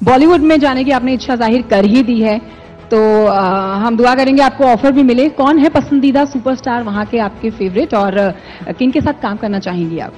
बॉलीवुड में जाने की आपने इच्छा ज़ाहिर कर ही दी है। तो आ, हम दुआ करेंगे आपको ऑफ़र भी मिले। कौन है पसंदीदा सुपरस्टार वहाँ के आपके फेवरेट? और किन के साथ काम करना चाहेंगी आप?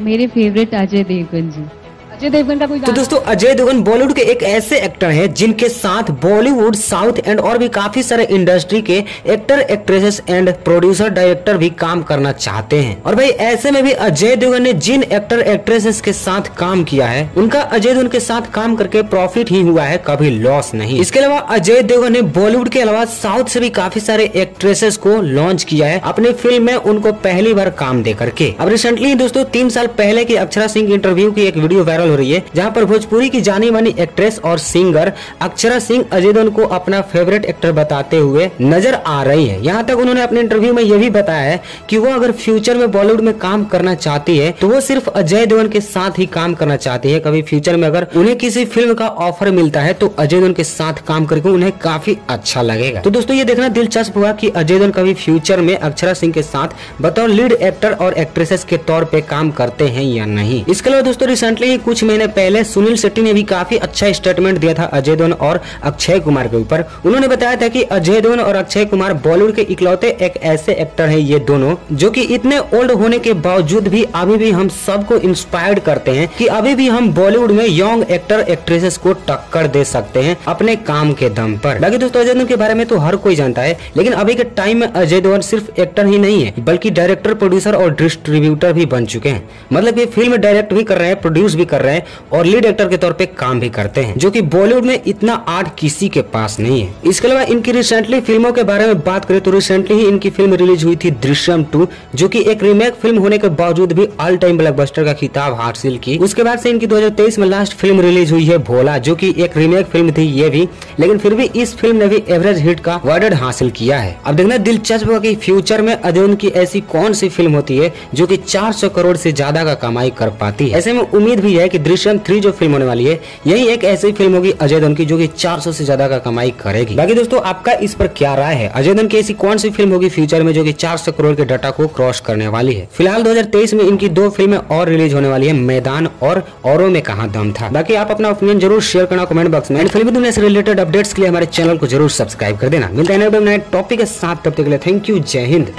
मेरे फेवरेट अजय देवगन जी। अजय देवगन का कोई तो दोस्तों अजय देवगन बॉलीवुड के एक ऐसे एक्टर हैं जिनके साथ बॉलीवुड साउथ एंड और भी काफ़ी सारे इंडस्ट्री के actor actresses and producer director भी काम करना चाहते हैं। और भाई ऐसे में भी अजय देवगन ने जिन एक्टर एक्ट्रेसेस के साथ काम किया है उनका अजय देवगन के साथ काम करके प्रॉफिट ही हुआ है कभी लॉस नहीं। इसके अलावा अजय देवगन ने बॉलीवुड के अलावा साउथ से भी काफ़ी सारे एक्ट्रेसेस को लॉन्च किया है अपने फ़िल्म में उनको पहली बार काम दे करके। अब रिसेंटली दोस्तों तीन साल पहले की अक्षरा सिंह इंटरव्यू की एक वीडियो वायरल हो रही है, जहाँ पर भोजपुरी की जानी मानी एक्ट्रेस और सिंगर अक्षरा सिंह अजय देवगन को अपना फेवरेट एक्टर बताते हुए नज़र आ रही है। यहाँ तक उन्होंने अपने इंटरव्यू में यह भी बताया है कि वो अगर फ्यूचर में बॉलीवुड में काम करना चाहती है तो वो सिर्फ़ अजय देवगन के साथ ही काम करना चाहती है। कभी फ्यूचर में अगर उन्हें किसी फ़िल्म का ऑफ़र मिलता है तो अजय देवगन के साथ काम करके उन्हें काफ़ी अच्छा लगेगा। तो दोस्तों, ये देखना दिलचस्प हुआ कि अजय देवगन कभी फ्यूचर में अक्षरा सिंह के साथ बतौर लीड एक्टर और एक्ट्रेसेस के तौर पे काम करते हैं या नहीं। इसके अलावा दोस्तों रिसेंटली ही कुछ महीने पहले सुनील शेट्टी ने भी काफ़ी अच्छा स्टेटमेंट दिया था अजय देवगन और अक्षय कुमार के ऊपर। उन्होंने बताया था कि अजय देवगन और अक्षय कुमार बॉलीवुड के इकलौते एक ऐसे एक्टर हैं ये दोनों, जो कि इतने ओल्ड होने के बावजूद भी अभी भी हम सबको इंस्पायर्ड करते हैं कि अभी भी हम बॉलीवुड में यंग एक्टर एक्ट्रेसेस को टक्कर दे सकते हैं अपने काम के दम पर। बाकी दोस्तों, अजय देवगन के बारे में तो हर कोई जानता है, लेकिन अभी के टाइम में अजय देवगन सिर्फ़ एक्टर ही नहीं है, बल्कि डायरेक्टर प्रोड्यूसर और डिस्ट्रीब्यूटर भी बन चुके हैं। मतलब ये फ़िल्म डायरेक्ट भी कर रहे हैं प्रोड्यूस भी कर रहे हैं और लीड एक्टर के तौर पे काम भी करते हैं, जो कि बॉलीवुड में इतना आर्ट किसी के पास नहीं है। इसके अलावा इनकी रिसेंटली फ़िल्मों के बारे में बात करें तो रिसेंटली ही इनकी फ़िल्म रिलीज़ हुई थी दृश्यम टू, जो की एक रीमेक फ़िल्म होने के बावजूद भी ऑल टाइम ब्लॉकबस्टर का खिताब हासिल की। उसके बाद से इनकी 2023 में लास्ट फ़िल्म रिलीज़ हुई है भोला, जो की एक रीमेक फ़िल्म थी ये भी, लेकिन फिर भी इस फ़िल्म ने भी एवरेज हिट का वर्डेड हासिल किया है। अब देखना दिलचस्प होगा कि फ्यूचर में अजय की ऐसी कौन सी फ़िल्म होती है, जो की 400 करोड़ से ज़्यादा का कमाई कर पाती है। ऐसे में उम्मीद भी है की दृश्यम थ्री जो फ़िल्म होने वाली है, यही एक ऐसी फ़िल्म होगी अजय धन की जो कि 400 से ज़्यादा का कमाई करेगी। बाकी दोस्तों, आपका इस पर क्या राय है? अजय धन की ऐसी कौन सी फ़िल्म होगी फ्यूचर में जो कि 400 करोड़ के डाटा को क्रॉस करने वाली है? फ़िलहाल 2023 में इनकी दो फ़िल्में और रिलीज़ होने वाली है, मैदान और औरों में कहा दम था? बाकी आप अपना ओपिनियन ज़रूर शेयर करना कमेंट बॉक्स में। फिल्मी दुनिया से रिलेटेड अपडेट्स के लिए हमारे चैनल को ज़रूर सब्सक्राइब कर देना। मिलता है टॉपिक के साथ, तब तक के लिए थैंक यू जय हिंद।